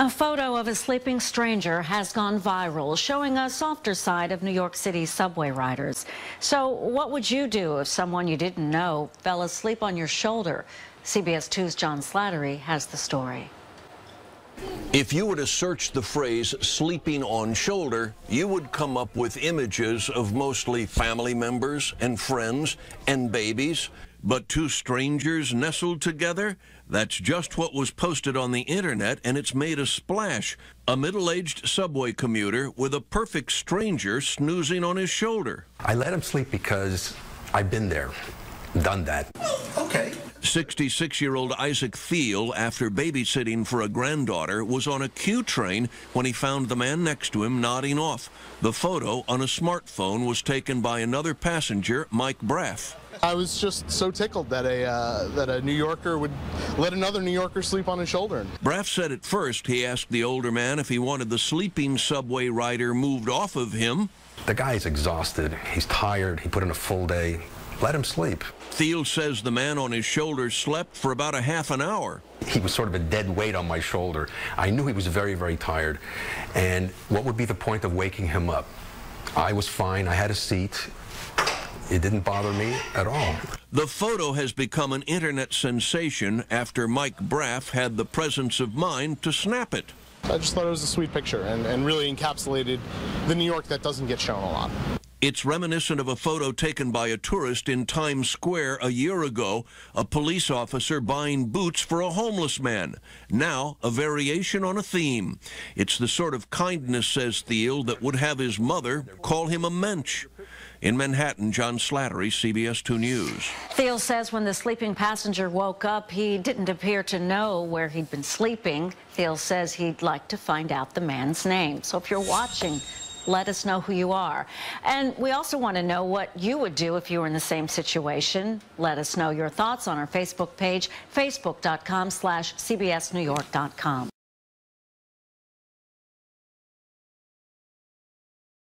A photo of a sleeping stranger has gone viral, showing a softer side of New York City's subway riders. So what would you do if someone you didn't know fell asleep on your shoulder? CBS 2's John Slattery has the story. If you were to search the phrase sleeping on shoulder, you would come up with images of mostly family members and friends and babies. But two strangers nestled together? That's just what was posted on the internet, and it's made a splash. A middle aged subway commuter with a perfect stranger snoozing on his shoulder. I let him sleep because I've been there, done that. Okay. 66 year old Isaac Thiel, after babysitting for a granddaughter, was on a Q train when he found the man next to him nodding off. The photo on a smartphone was taken by another passenger, Mike Braff. I was just so tickled that a uh, that a New Yorker would let another New Yorker sleep on his shoulder. Braff said at first he asked the older man if he wanted the sleeping subway rider moved off of him. The guy's exhausted. He's tired. He put in a full day. Let him sleep. Thiel says the man on his shoulder slept for about a half an hour. He was sort of a dead weight on my shoulder. I knew he was very, very tired. And what would be the point of waking him up? I was fine. I had a seat. It didn't bother me at all. The photo has become an internet sensation after Mike Braff had the presence of mind to snap it. I just thought it was a sweet picture and, and really encapsulated the New York that doesn't get shown a lot. It's reminiscent of a photo taken by a tourist in Times Square a year ago, a police officer buying boots for a homeless man. Now, a variation on a theme. It's the sort of kindness, says Thiel, that would have his mother call him a mensch. In Manhattan, John Slattery, CBS 2 News. Thiel says when the sleeping passenger woke up, he didn't appear to know where he'd been sleeping. Thiel says he'd like to find out the man's name. So if you're watching, let us know who you are. And we also want to know what you would do if you were in the same situation. Let us know your thoughts on our Facebook page, facebook.com slash cbsnewyork.com.